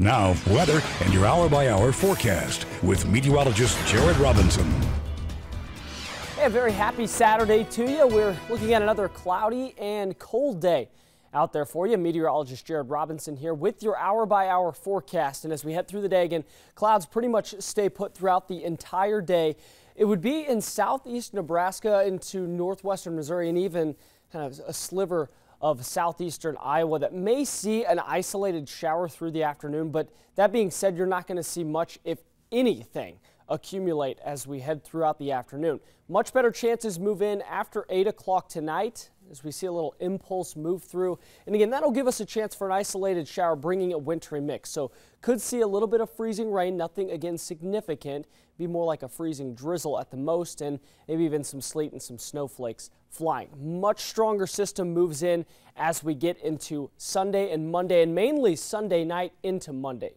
Now, weather and your hour by hour forecast with meteorologist Jared Robinson. Hey, a very happy Saturday to you. We're looking at another cloudy and cold day out there for you. Meteorologist Jared Robinson here with your hour by hour forecast. And as we head through the day again, clouds pretty much stay put throughout the entire day. It would be in southeast Nebraska into northwestern Missouri and even kind of a sliver of southeastern Iowa that may see an isolated shower through the afternoon. But that being said, you're not going to see much, if anything, accumulate as we head throughout the afternoon. Much better chances move in after 8 o'clock tonight as we see a little impulse move through. And again, that'll give us a chance for an isolated shower, bringing a wintry mix. So could see a little bit of freezing rain, nothing again significant. Be more like a freezing drizzle at the most, and maybe even some sleet and some snowflakes flying. Much stronger system moves in as we get into Sunday and Monday, and mainly Sunday night into Monday.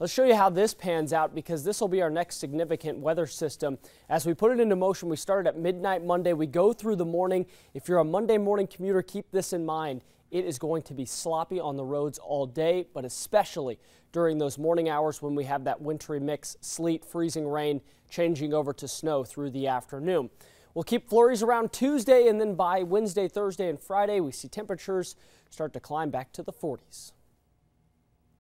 Let's show you how this pans out because this will be our next significant weather system. As we put it into motion, we started at midnight Monday. We go through the morning. If you're a Monday morning commuter, keep this in mind. It is going to be sloppy on the roads all day, but especially during those morning hours when we have that wintry mix, sleet, freezing rain, changing over to snow through the afternoon. We'll keep flurries around Tuesday, and then by Wednesday, Thursday, and Friday, we see temperatures start to climb back to the 40s.